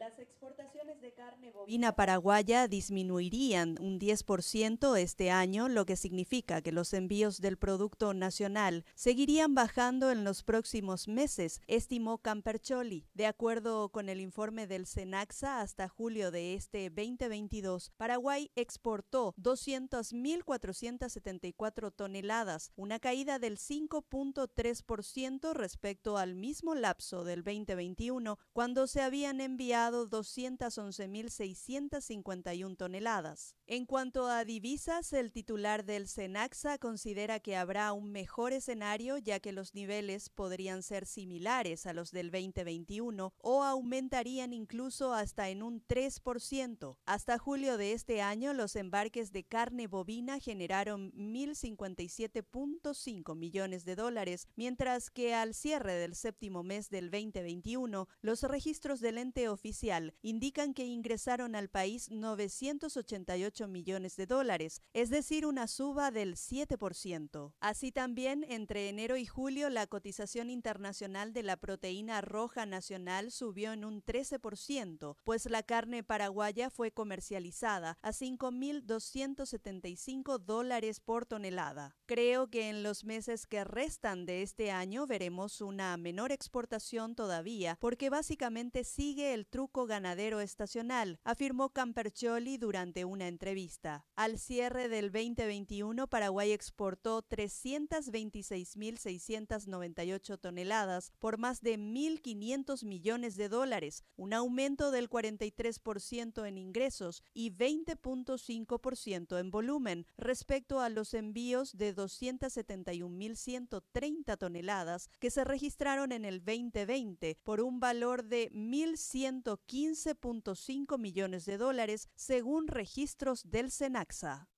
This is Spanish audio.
Las exportaciones de carne bovina paraguaya disminuirían un 10% este año, lo que significa que los envíos del producto nacional seguirían bajando en los próximos meses, estimó Campercholi. De acuerdo con el informe del Senaxa, hasta julio de este 2022, Paraguay exportó 200.474 toneladas, una caída del 5.3% respecto al mismo lapso del 2021, cuando se habían enviado 211.651 toneladas. En cuanto a divisas, el titular del Senaxa considera que habrá un mejor escenario ya que los niveles podrían ser similares a los del 2021 o aumentarían incluso hasta en un 3%. Hasta julio de este año, los embarques de carne bovina generaron 1.057.5 millones de dólares, mientras que al cierre del séptimo mes del 2021, los registros del ente oficial indican que ingresaron al país 988 millones de dólares, es decir, una suba del 7%. Así también, entre enero y julio, la cotización internacional de la proteína roja nacional subió en un 13%, pues la carne paraguaya fue comercializada a 5.275 dólares por tonelada. Creo que en los meses que restan de este año veremos una menor exportación todavía, porque básicamente sigue el truco ganadero estacional, afirmó Campercholi durante una entrevista. Al cierre del 2021, Paraguay exportó 326.698 toneladas por más de 1.500 millones de dólares, un aumento del 43% en ingresos y 20.5% en volumen respecto a los envíos de 271.130 toneladas que se registraron en el 2020 por un valor de 1.115.5 millones de dólares según registros del SENAXA.